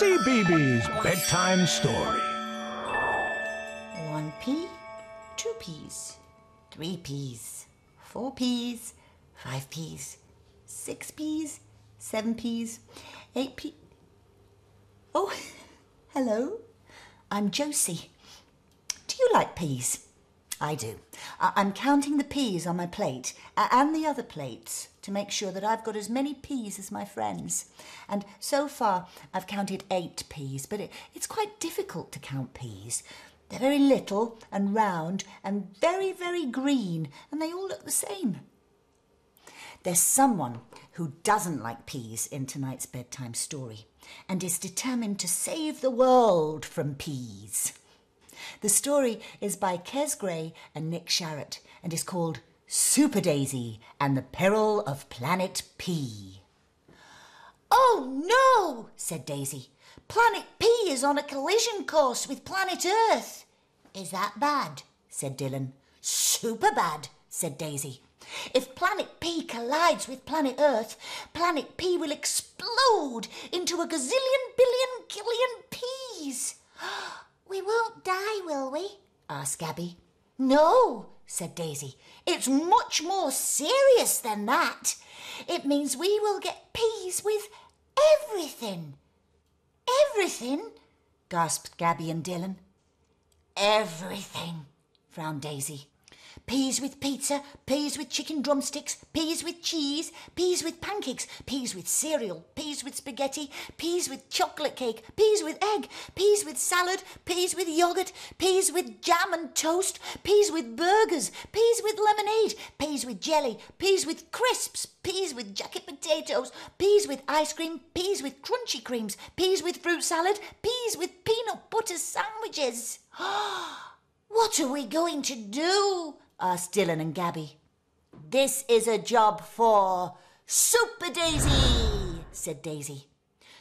CBeebies Bedtime Story. One pea, two peas, three peas, four peas, five peas, six peas, seven peas, eight peas. Oh, hello. I'm Josie. Do you like peas? I do. I'm counting the peas on my plate and the other plates to make sure that I've got as many peas as my friends. And so far, I've counted eight peas, but it, it's quite difficult to count peas. They're very little and round and very, very green, and they all look the same. There's someone who doesn't like peas in tonight's bedtime story and is determined to save the world from peas. The story is by Kes Gray and Nick Sharratt and is called Super Daisy and the Peril of Planet Pea. Oh no, said Daisy. Planet Pea is on a collision course with planet Earth. Is that bad? said Dylan. Super bad, said Daisy. If planet Pea collides with planet Earth, planet Pea will explode into a gazillion billion gillion. Die, will we? asked Gabby. No, said Daisy. It's much more serious than that. It means we will get peas with everything. Everything? gasped Gabby and Dylan. Everything, frowned Daisy. Peas with pizza, peas with chicken drumsticks, peas with cheese, peas with pancakes, peas with cereal, peas with spaghetti, peas with chocolate cake, peas with egg, peas with salad, peas with yogurt, peas with jam and toast, peas with burgers, peas with lemonade, peas with jelly, peas with crisps, peas with jacket potatoes, peas with ice cream, peas with crunchy creams, peas with fruit salad, peas with peanut butter sandwiches. What are we going to do? asked Dylan and Gabby. This is a job for Super Daisy, said Daisy.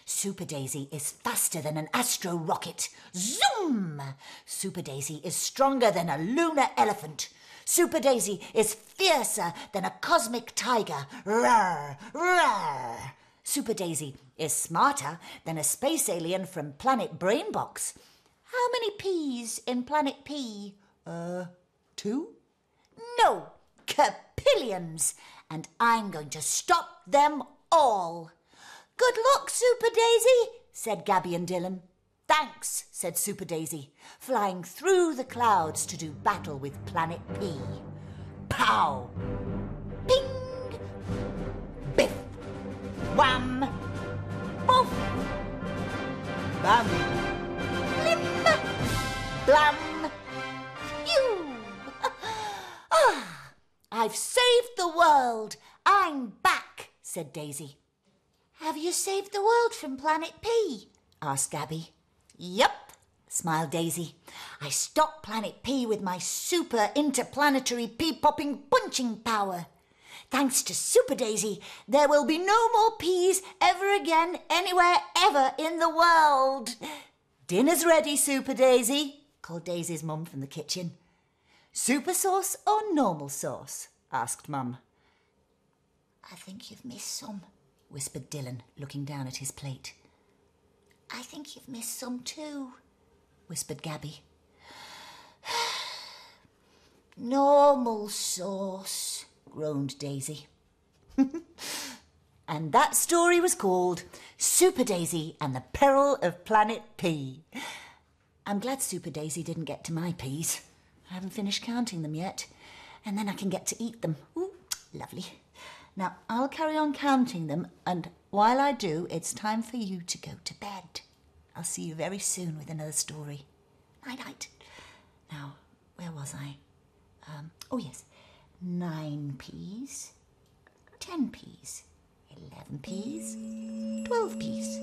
Super Daisy is faster than an astro rocket. Zoom! Super Daisy is stronger than a lunar elephant. Super Daisy is fiercer than a cosmic tiger. Roar! Roar! Super Daisy is smarter than a space alien from planet Brainbox. How many peas in planet Pea? Uh, two? No, capillions, and I'm going to stop them all. Good luck, Super Daisy, said Gabby and Dylan. Thanks, said Super Daisy, flying through the clouds to do battle with Planet Pea. Pow! Ping! Biff! Wham! Boof! Bam! Blam! Phew! Ah, I've saved the world. I'm back, said Daisy. Have you saved the world from Planet Pea? asked Gabby. Yup, smiled Daisy. I stopped Planet Pea with my super interplanetary pea popping punching power. Thanks to Super Daisy, there will be no more peas ever again anywhere ever in the world. Dinner's ready, Super Daisy, called Daisy's mum from the kitchen. Super sauce or normal sauce? asked Mum. I think you've missed some, whispered Dylan, looking down at his plate. I think you've missed some too, whispered Gabby. normal sauce, groaned Daisy. and that story was called Super Daisy and the Peril of Planet Pea. I'm glad Super Daisy didn't get to my peas. I haven't finished counting them yet, and then I can get to eat them. Ooh, lovely. Now, I'll carry on counting them, and while I do, it's time for you to go to bed. I'll see you very soon with another story. Night night. Now, where was I? Um, oh, yes. Nine peas, ten peas, eleven peas, twelve peas,